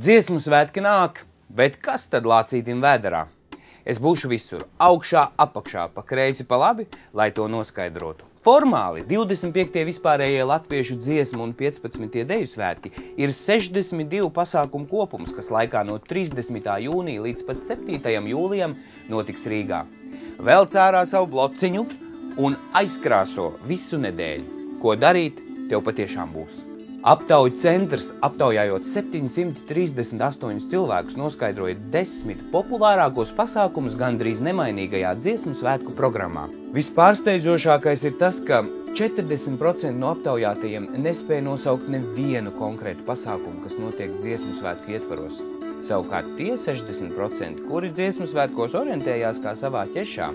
Dziesmu svētki nāk, bet kas tad lācītim vēderā? Es būšu visur, augšā, apakšā, pa kreisi, pa labi, lai to noskaidrotu. Formāli 25. vispārējie latviešu dziesmu un 15. deju svētki ir 62 pasākumu kopums, kas laikā no 30. jūnija līdz pat 7. jūlijam notiks Rīgā. Vēl cērā savu blociņu un aizkrāso visu nedēļu. Ko darīt, tev patiešām būs. Aptauju centrs, aptaujājot 738 cilvēkus, noskaidroja desmit populārākos pasākumus gandrīz nemainīgajā dziesmu svētku programmā. Vispārsteidzošākais ir tas, ka 40% no aptaujātajiem nespēja nosaukt nevienu konkrētu pasākumu, kas notiek dziesmu svētku ietvaros. Savukārt tie 60%, kuri dziesmu svētkos orientējās kā savā ķešā,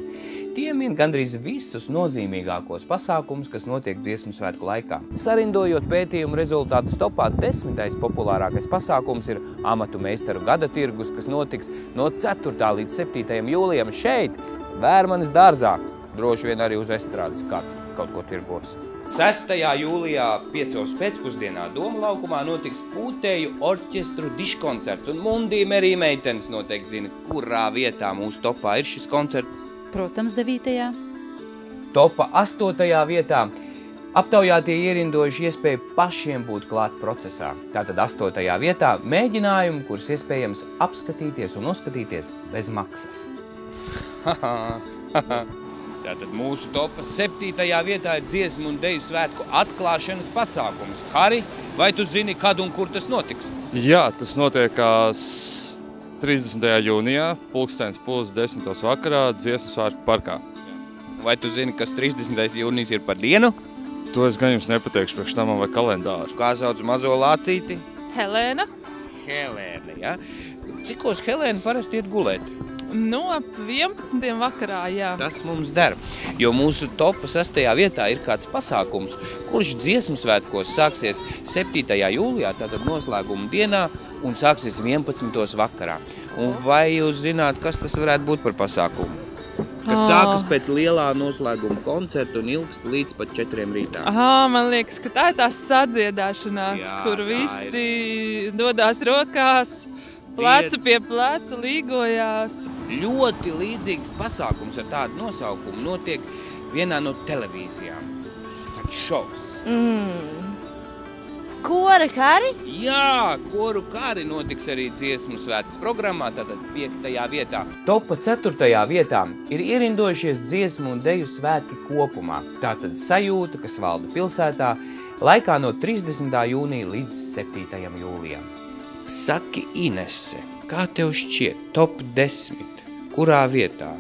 Tie min gandrīz visus nozīmīgākos pasākumus, kas notiek dziesmu svētku laikā. Sarindojot pētījumu rezultātus topā, desmitais populārākais pasākums ir amatu meistaru gada tirgus, kas notiks no 4. līdz 7. jūlijam šeit, Vērmanis dārzā. Droši vien arī uz estrādes kāds kaut ko tirgos. 6. jūlijā 5. pēcpusdienā Doma laukumā notiks pūtēju orķestru diškoncerts, un Mundī Merī meitenes noteikti zina, kurā vietā mūsu topā ir šis koncerts. Protams, 9. Topa 8. vietā aptaujātie ierindojuši iespēju pašiem būt klāt procesā. Tātad 8. vietā mēģinājumu, kurus iespējams apskatīties un noskatīties bez maksas. Tātad mūsu topa 7. vietā ir dziesmu un deju svētku atklāšanas pasākums. Hari, vai tu zini, kad un kur tas notiks? Jā, tas notiekās 30. jūnijā, pulkstens puls 10. vakarā, dziesmu svētku parkā. Vai tu zini, kas 30. jūnijas ir par dienu? To es gan jums nepateikšu priekš tamam vai kalendāru. Kā sauc mazo lācīti? Helēna. Helēna, ja? Cikos Helēna parasti iet gulēt? No 11. vakarā, jā. Tas mums der, jo mūsu topa sastajā vietā ir kāds pasākums, kurš dziesmu svētkos sāksies 7. jūlijā, tātad noslēguma dienā, un sāksies 11. vakarā. Un vai jūs zināt, kas tas varētu būt par pasākumu? Kas sākas pēc lielā noslēguma koncerta un ilgst līdz pat 4 rītā. Aha, man liekas, ka tā ir tā sadziedāšanās, Jā, kur visi dodās rokās, plecu pie pleca līgojās. Ļoti līdzīgs pasākums ar tādu nosaukumu notiek vienā no televīzijām. Tāds šovs. Mm. Kora kari? Jā, koru kāri notiks arī dziesmu svētku programmā, tātad 5. vietā. Topa 4. vietā ir ierindojušies dziesmu un deju svētki kopumā. Tātad sajūta, kas valda pilsētā, laikā no 30. jūnija līdz 7. jūlijam. Saki, Inese, kā tev šķiet top 10, kurā vietā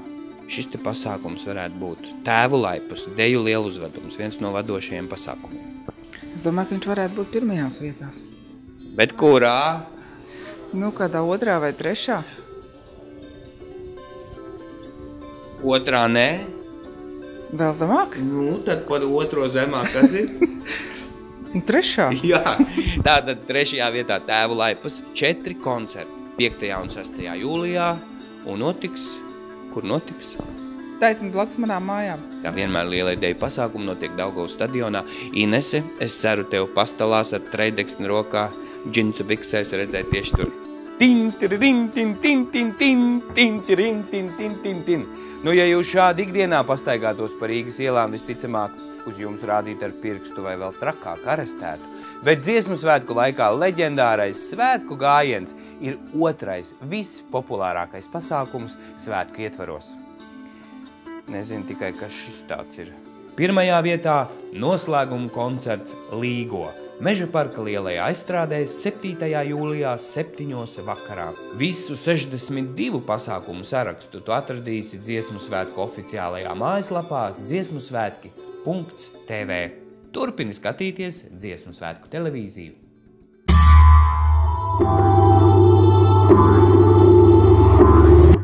šis te pasākums varētu būt? Tēvu laipus, deju lieluzvedums, viens no vadošajiem pasākumiem. Es domāju, ka viņš varētu būt pirmajās vietās. Bet kurā? Nu, kādā otrā vai trešā? Otrā nē? Vēl zemāk? Nu, tad par otro zemāk kas ir? Un trešā? Jā, tātad trešajā vietā tēvu laipas četri koncerti. 5. un 6. jūlijā un notiks, kur notiks? Taisni blakus manām mājām. Kā vienmēr lielai deju pasākumu notiek Daugavas stadionā. Inese, es ceru tev pastalās ar treideksni rokā, džinsu biksēs redzēt tieši tur. Tin, tiririn, tin, tin, tin, tin, tin, tiririn, tin, tin, tin, tin. Nu, ja jūs šādi ikdienā pastaigātos pa Rīgas ielām, visticamāk, uz jums rādīt ar pirkstu vai vēl trakāk arestētu. Bet dziesmu svētku laikā leģendārais svētku gājiens ir otrais, vispopulārākais pasākums svētku ietvaros. Nezinu tikai, kas šis tāds ir. Pirmajā vietā noslēguma koncerts Līgo. Meža parka lielajā aizstrādē 7. jūlijā 7. vakarā. Visu 62 pasākumu sarakstu tu atradīsi dziesmu svētku oficiālajā mājaslapā dziesmu svētki.tv. Turpini skatīties dziesmu svētku televīziju.